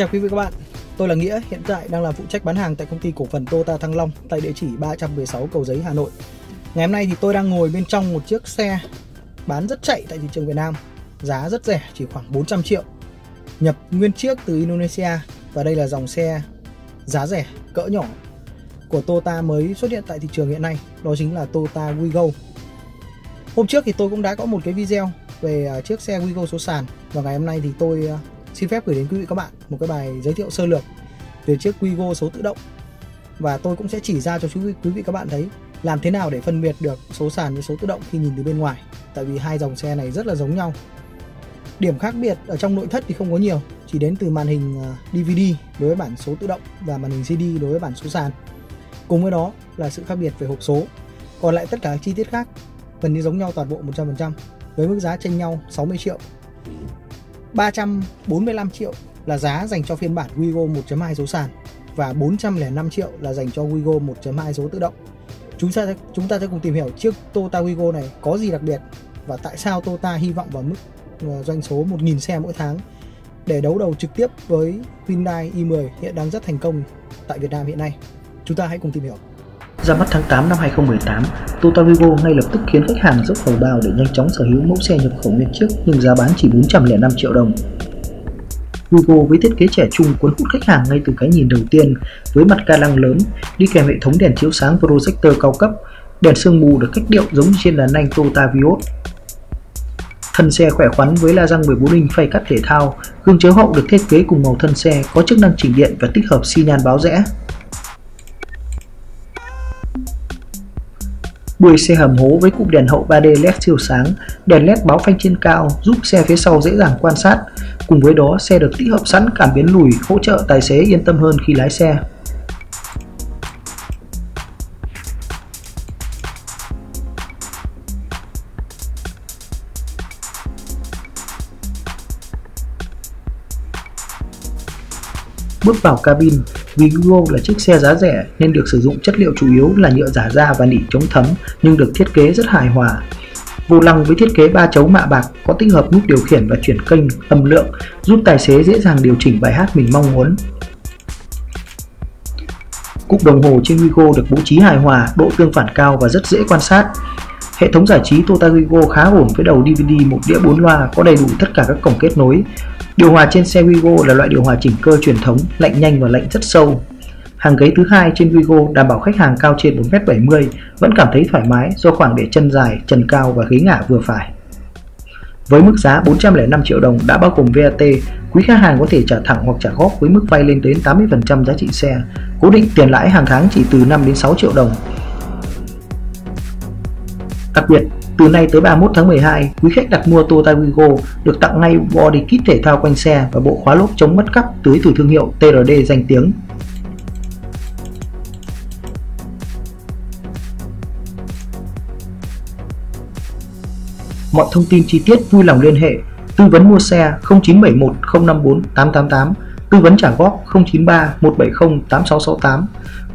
chào quý vị các bạn. Tôi là Nghĩa, hiện tại đang làm phụ trách bán hàng tại công ty cổ phần Toyota Thăng Long tại địa chỉ 316 Cầu Giấy, Hà Nội. Ngày hôm nay thì tôi đang ngồi bên trong một chiếc xe bán rất chạy tại thị trường Việt Nam. Giá rất rẻ, chỉ khoảng 400 triệu. Nhập nguyên chiếc từ Indonesia Và đây là dòng xe giá rẻ, cỡ nhỏ của Toyota mới xuất hiện tại thị trường hiện nay Đó chính là Toyota Wigo. Hôm trước thì tôi cũng đã có một cái video về à, chiếc xe Wigo số sàn Và ngày hôm nay thì tôi à, xin phép gửi đến quý vị các bạn một cái bài giới thiệu sơ lược về chiếc Quigo số tự động. Và tôi cũng sẽ chỉ ra cho quý vị, quý vị các bạn thấy làm thế nào để phân biệt được số sàn với số tự động khi nhìn từ bên ngoài. Tại vì hai dòng xe này rất là giống nhau. Điểm khác biệt ở trong nội thất thì không có nhiều chỉ đến từ màn hình à, DVD đối với bản số tự động và màn hình CD đối với bản số sàn. Cùng với đó là sự khác biệt về hộp số. Còn lại tất cả các chi tiết khác gần như giống nhau toàn bộ 100% với mức giá chênh nhau 60 triệu. 345 triệu là giá dành cho phiên bản Wigo 1.2 số sàn và 405 triệu là dành cho Wigo 1.2 số tự động. Chúng ta chúng ta sẽ cùng tìm hiểu chiếc Toyota Wigo này có gì đặc biệt và tại sao Toyota hy vọng vào mức ờ, doanh số 1.000 xe mỗi tháng để đấu đầu trực tiếp với Hyundai i10 hiện đang rất thành công tại Việt Nam hiện nay. Chúng ta hãy cùng tìm hiểu. Ra mắt tháng 8 năm 2018, Toyota Vigo ngay lập tức khiến khách hàng dốc hầu bao để nhanh chóng sở hữu mẫu xe nhập khẩu nguyên chiếc nhưng giá bán chỉ 405 triệu đồng. Vigo với thiết kế trẻ trung cuốn hút khách hàng ngay từ cái nhìn đầu tiên với mặt ca lăng lớn, đi kèm hệ thống đèn chiếu sáng projector cao cấp, đèn sương mù được cách điệu giống như trên làn anh Toyota Vios. Thân xe khỏe khoắn với la răng 14 inch phay cắt thể thao, gương chiếu hậu được thiết kế cùng màu thân xe có chức năng chỉnh điện và tích hợp xi nhan báo rẽ. Đuôi xe hầm hố với cụm đèn hậu 3D LED siêu sáng, đèn LED báo phanh trên cao giúp xe phía sau dễ dàng quan sát. Cùng với đó, xe được tích hợp sẵn cảm biến lùi hỗ trợ tài xế yên tâm hơn khi lái xe. Bước vào cabin, vì Vigo là chiếc xe giá rẻ nên được sử dụng chất liệu chủ yếu là nhựa giả da và nỉ chống thấm nhưng được thiết kế rất hài hòa. Vô lăng với thiết kế ba chấu mạ bạc có tích hợp nút điều khiển và chuyển kênh âm lượng giúp tài xế dễ dàng điều chỉnh bài hát mình mong muốn. Cục đồng hồ trên Wigo được bố trí hài hòa, độ tương phản cao và rất dễ quan sát. Hệ thống giải trí Toyota Wigo khá ổn với đầu DVD một đĩa 4 loa có đầy đủ tất cả các cổng kết nối, Điều hòa trên xe Wigo là loại điều hòa chỉnh cơ truyền thống, lạnh nhanh và lạnh rất sâu. Hàng ghế thứ hai trên Wigo đảm bảo khách hàng cao trên 1m70 vẫn cảm thấy thoải mái do khoảng để chân dài, chân cao và ghế ngả vừa phải. Với mức giá 405 triệu đồng đã bao gồm VAT, quý khách hàng có thể trả thẳng hoặc trả góp với mức vay lên đến 80% giá trị xe. Cố định tiền lãi hàng tháng chỉ từ 5 đến 6 triệu đồng. Đặc biệt, từ nay tới 31 tháng 12, quý khách đặt mua Toyota Wigo được tặng ngay body kit thể thao quanh xe và bộ khóa lốp chống mất cắp tưới từ thương hiệu TRD danh tiếng. Mọi thông tin chi tiết vui lòng liên hệ tư vấn mua xe 0971 054 888 tư vấn trả góp 093 170 8668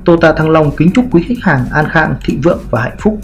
Toyota Thăng Long kính chúc quý khách hàng an khang, thịnh vượng và hạnh phúc.